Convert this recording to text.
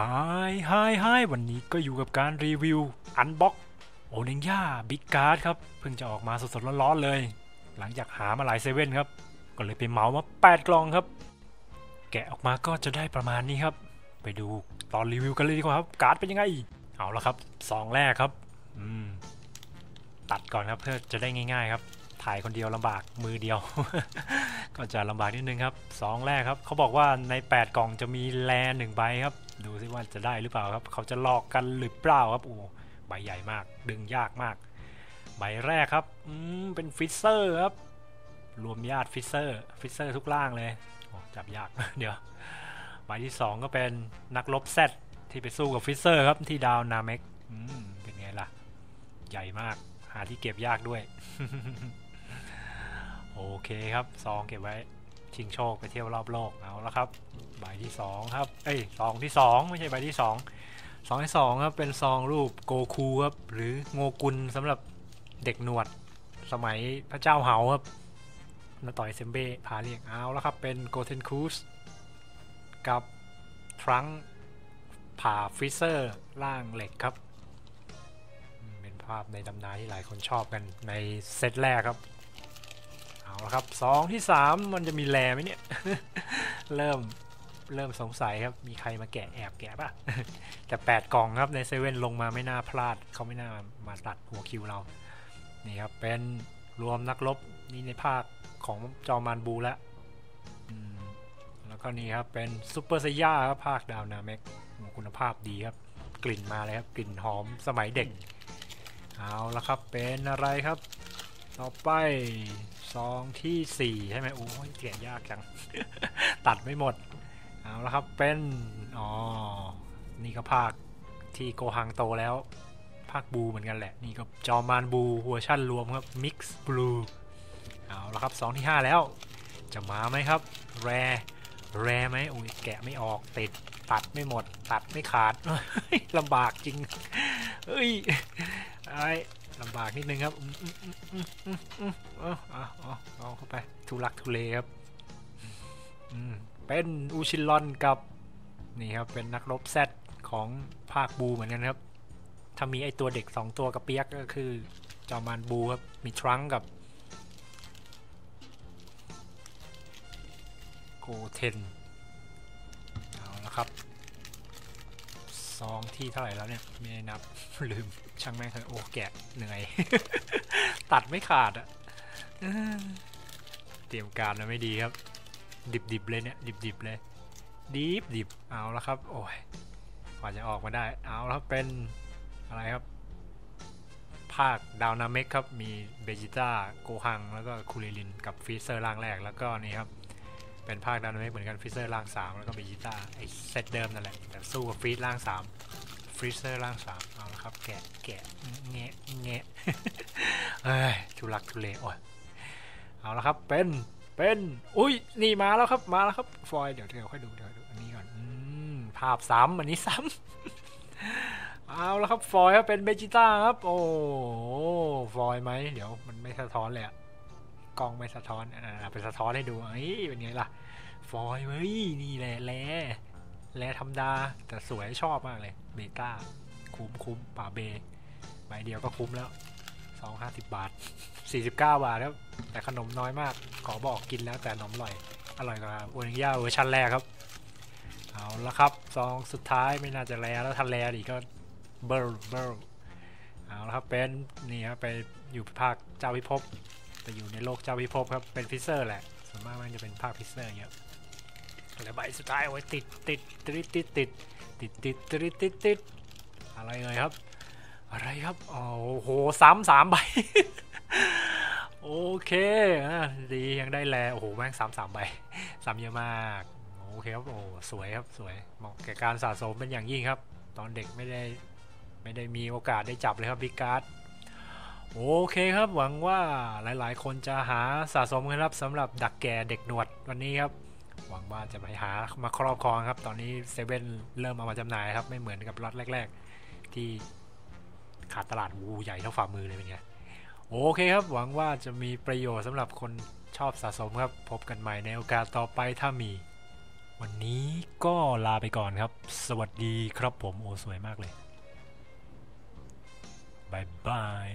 Hi Hi Hi วันนี้ก็อยู่กับการรีวิว Unbox โอเดงย่า Big Card ครับ เพิ่งจะออกมาสดๆร้อนๆเลย หลังจากหามาหลายเซเว่นครับ ก็เลยไปเหมามา 8 กล่องครับ แกะออกมาก็จะได้ประมาณนี้ครับ ไปดูตอนรีวิวกันเลยดีกว่าครับ การ์ดเป็นยังไง เอาละครับซองแรกครับอืมตัดก่อนครับเพื่อจะได้ง่าย ๆ ครับ ถ่ายคนเดียวลำบากมือเดียว ก็จะลำบากนิดนึงครับซองแรกครับเขาบอกว่าใน 8 กล่องจะมี Rare หนึ่งใบครับ ดูซิว่าจะได้หรือเปล่าครับ เขาจะหลอกกันหรือเปล่าครับโอ้ใบใหญ่มาก ดึงยากมาก ใบแรกครับอืมเป็นฟรีเซอร์ครับ รวมญาติฟรีเซอร์ฟรีเซอร์ทุกร่างเลยโอ้จับยากเดี๋ยวใบที่ 2 ก็เป็นนักรบแซดที่ไปสู้กับฟรีเซอร์ครับที่ดาวนาเมกอืมเป็นไงล่ะ ใหญ่มากหาที่เก็บยากด้วย โอเคครับซองเก็บไว้ ชิงโชคไปเที่ยวรอบโลกเอาแล้วครับใบที่สองครับเอ้ยซองที่สองไม่ใช่ใบที่สองซองที่สองครับเป็นซองรูปโกคูครับหรือโงกุนสำหรับเด็กหนวดสมัยพระเจ้าเหาครับน้าต๋อยเซมเบ้พากย์เรียกเอาแล้วครับเป็นโกเทนคูสกับทรังคส์ผ่าฟรีเซอร์ร่างเหล็กครับ เป็นภาพในตำนานที่หลายคนชอบกันในเซตแรกครับ ครับสองที่สามมันจะมีแลไหมเนี่ย เริ่มเริ่มสงสัยครับ มีใครมาแกะแอบแกะป่ะแต่8กล่องครับในเซเว่นลงมาไม่น่าพลาด เขาไม่น่ามาตัดหัวคิวเรา นี่ครับ เป็นรวมนักรบนี่ในภาคของจอมานบูแล้วอืมแล้วก็นี่ครับ เป็นซูเปอร์ไซย่าครับภาคดาวนาเมกคุณภาพดีครับ กลิ่นมาเลยครับ กลิ่นหอมสมัยเด็ก เอาละครับเป็นอะไรครับ ต่อไปซองที่ 4 ใช่ไหมโอ้ยเกลี่ยยากจัง ตัดไม่หมด เอาละครับเป็น อ๋อ นี่ก็ภาคที่โกฮังโตแล้ว ภาคบูเหมือนกันแหละ นี่ก็จอมานบูเวอร์ชั่นรวมครับ Mix Blue เอาละครับซองที่ 5 แล้ว จะมาไหมครับ แรแรไหมโอ้ยแกะไม่ออกติดตัดไม่หมด ตัดไม่ขาดลำบากจริงเฮ้ยไอ ลำบากนิดนึงครับอืมอืมอืมอืมอืมอืมเอาเอาเอาเข้าไปทุลักทุเลครับเป็นอูชิลอนกับนี่ครับเป็นนักรบแซดของภาคบูเหมือนกันครับ ถ้ามีไอตัวเด็ก2ตัวกับเปียกก็คือจอมานบูครับ มีทรังก์กับโกเทนเอาละครับ ซองที่เท่าไหร่แล้วเนี่ยไม่ได้นับลืมช่างแม่งเถอะโอ้แกะเหนื่อย ตัดไม่ขาดอะเตรียมการมาไม่ดีครับ ดิบๆเลยเนี่ย ดิบๆเลย ดิบดิบเอาแล้วครับ โอ้ยกว่าจะออกมาได้ เอาแล้วครับเป็นอะไรครับ ภาคดาวนาเมกครับ มีเบจิต้าโกฮัง แล้วก็คูริลิน กับฟรีเซอร์ร่างแรกแล้วก็นี่ครับ เป็นภาคดาวนาเมกเหมือนกันฟรีเซอร์ร่าง3แล้วก็เบจิต้าไอ้เซตเดิมนั่นแหละ แต่สู้กับฟีสร่าง3ฟรีเซอร์ร่าง3เอาละครับ แกะแกะแงะแงะเอ้ยทุลักทุเลโอ้ยเอาละครับเป็นเป็นอุ้ยนี่มาแล้วครับมาแล้วครับฟอยเดี๋ยวเดี๋ยวค่อยดูเดี๋ยวดูอันนี้ก่อนอืมภาพซ้ำอันนี้ซ้ำเอาแล้วครับฟอยครับเป็นเบจิต้าครับ โอ้ฟอยไหมเดี๋ยวมันไม่สะท้อนเลยอะ กล้องไม่สะท้อน อ่าเป็นสะท้อนให้ดูเอ้ยเป็นไงล่ะ ฟอยเฮ้ยนี่แหละแลแลธรรมดา แต่สวยชอบมากเลยเบต้าคุ้มคุ้มป่าเบใบเดียวก็คุ้มแล้วสองห้าสิบบาทสี่สิบเก้าบาทครับ แต่ขนมน้อยมาก ขอบอกกินแล้วแต่ขนมอร่อย อร่อยกว่าโอนิยาเวอร์ชันแรกครับ เอาละครับซองสุดท้ายไม่น่าจะแลแล้วทันแลอีกก็เบิร์เบิร์เอาละครับเป็นนี่ครับไปอยู่ภาคเจ้าพิภพ ไปอยู่ในโลกเจ้าพิภพครับ เป็นฟิเซอร์แหละส่วนมากมันจะเป็นภาคฟิเซอร์เยอะแล้วใบสุดท้ายไว้ติดติดติดติดติดติดติดติดติดติดอะไรเลยครับ อะไรครับโอ้โหซ้ำสามใบโอเคดียังได้แลโอ้โหแม่งซ้ำสามใบซ้ำเยอะมากโอเคครับโอ้สวยครับสวยเหมาะแก่การสะสมเป็นอย่างยิ่งครับ ตอนเด็กไม่ได้ไม่ได้มีโอกาสได้จับเลยครับ Big Card โอเคครับหวังว่าหลายๆ คนจะหาสะสมกันครับสำหรับดักแก่เด็กหนวดวันนี้ครับ หวังว่าจะไปหามาครอบครองครับ ตอนนี้เซเว่นเริ่มเอามาจำหน่ายครับ ไม่เหมือนกับล็อตแรก ๆ ที่ขาดตลาดวูใหญ่เท่าฝ่ามือเลยเป็นไงโอเคครับ หวังว่าจะมีประโยชน์สำหรับคนชอบสะสมครับ พบกันใหม่ในโอกาสต่อไปถ้ามี วันนี้ก็ลาไปก่อนครับ สวัสดีครับผมโอ้สวยมากเลยบายบาย